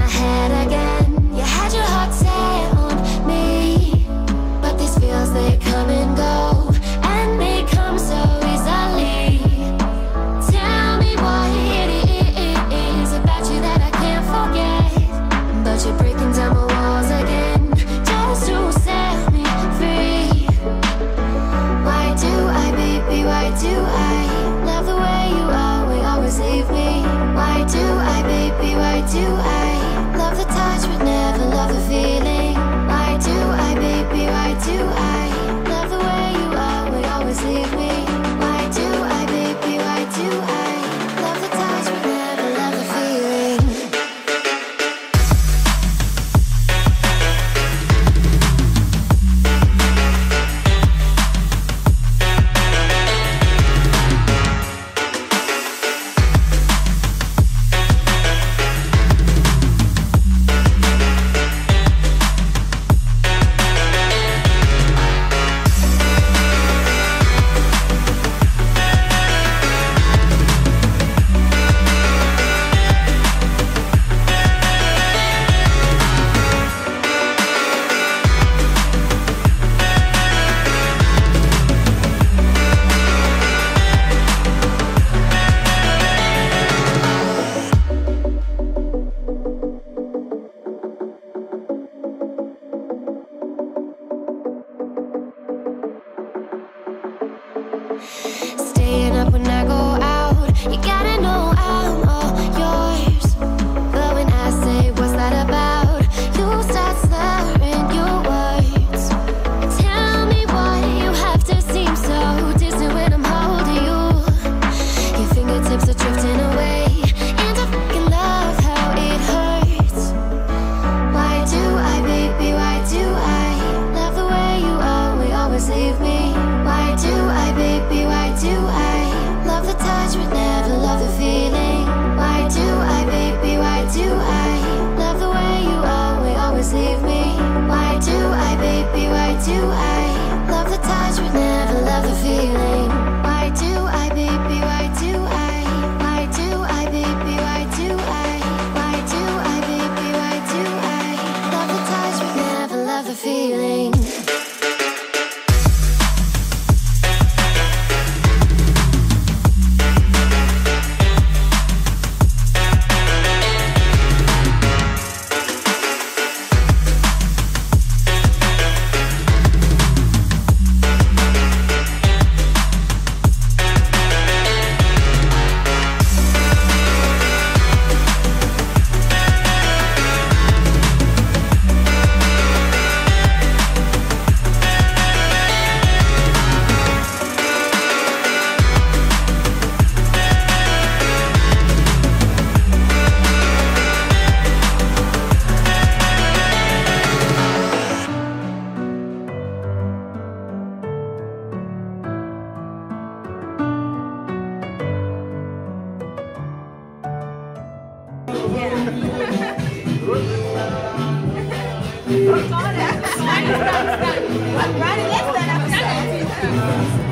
my head. the touch but never love the feeling. Why do I, baby? Why do I? ties would never love the feeling. What? Ronnie, let's stand up.